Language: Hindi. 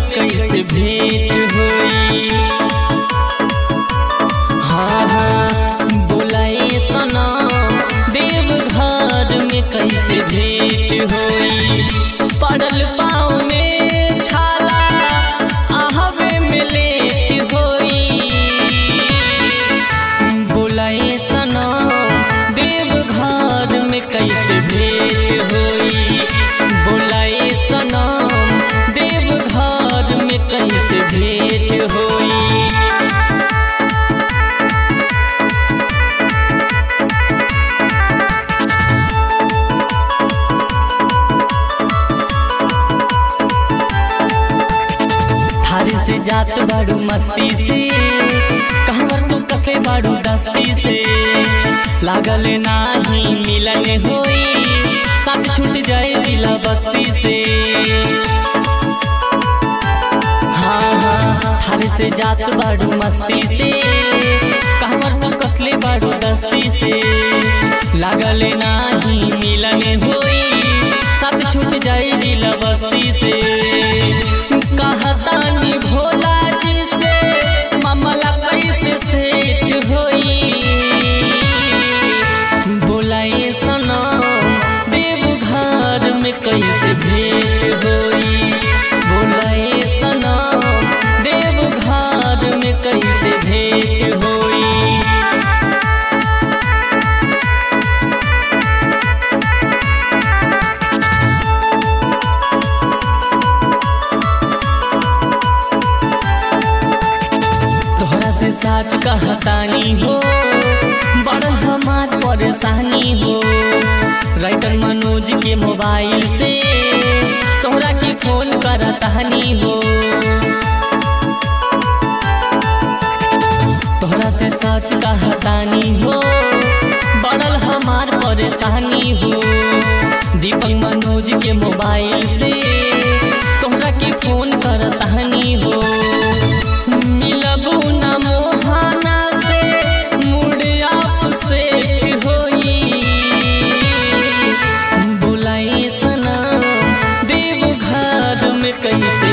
भेंट हुई? हाँ हाँ बोलाए सनम देव घर में कैसे भेंट हुई? पड़ल जात बाड़ू मस्ती से। कहवर तू कसे बाड़ू दस्ती से। लागल नाही, मिलन होई, साथ छूट जाए जिला बस्ती से। हाँ हाँ थारी से जात बाड़ू मस्ती से। कहवर तू कसले बाड़ू दस्ती से। लागल नाही, मिलन होई, साथ छूट जाए जिला बस्ती से। कैसे भेंट होई? बोलाए सनम देव घर में कैसे भेंट होई? तोहरा से साच कहतानी हो, बड़ हमार परेशानी हो। राइटर मनोज के मोबाइल से। तोहरा के फ़ोन करतहनी हो। तोहरा से सच कहतानी हो। बढ़ल हमार परेशानी हो। दीपक मनोज के मोबाइल से तोहरा के फ़ोन करत cerca e se